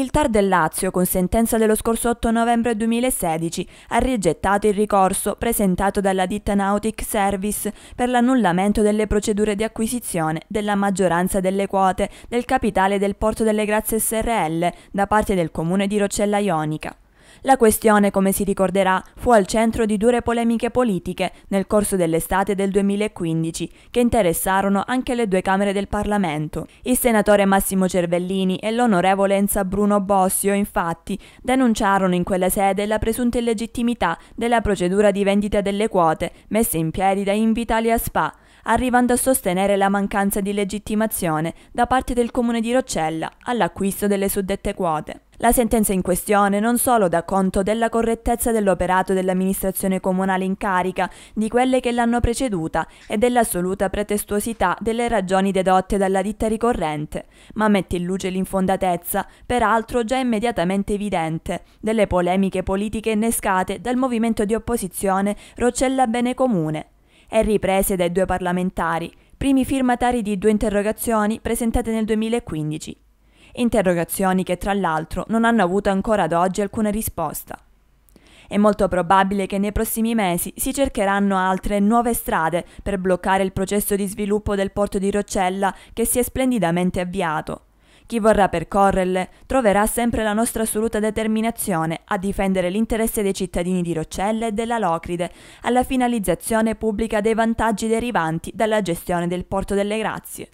Il TAR del Lazio, con sentenza dello scorso 8 novembre 2016, ha rigettato il ricorso presentato dalla ditta Nautic Service per l'annullamento delle procedure di acquisizione della maggioranza delle quote del capitale del Porto delle Grazie SRL da parte del comune di Rocella Ionica. La questione, come si ricorderà, fu al centro di dure polemiche politiche nel corso dell'estate del 2015, che interessarono anche le due Camere del Parlamento. Il senatore Massimo Cervellini e l'onorevole Enza Bruno Bossio, infatti, denunciarono in quella sede la presunta illegittimità della procedura di vendita delle quote messa in piedi da Invitalia Spa, arrivando a sostenere la mancanza di legittimazione da parte del comune di Roccella all'acquisto delle suddette quote. La sentenza in questione non solo dà conto della correttezza dell'operato dell'amministrazione comunale in carica, di quelle che l'hanno preceduta e dell'assoluta pretestuosità delle ragioni dedotte dalla ditta ricorrente, ma mette in luce l'infondatezza, peraltro già immediatamente evidente, delle polemiche politiche innescate dal movimento di opposizione Roccella Bene Comune, e riprese dai due parlamentari, primi firmatari di due interrogazioni presentate nel 2015. Interrogazioni che tra l'altro non hanno avuto ancora ad oggi alcuna risposta. È molto probabile che nei prossimi mesi si cercheranno altre nuove strade per bloccare il processo di sviluppo del porto di Roccella che si è splendidamente avviato chi vorrà percorrerle troverà sempre la nostra assoluta determinazione a difendere l'interesse dei cittadini di Roccella e della Locride alla finalizzazione pubblica dei vantaggi derivanti dalla gestione del Porto delle Grazie.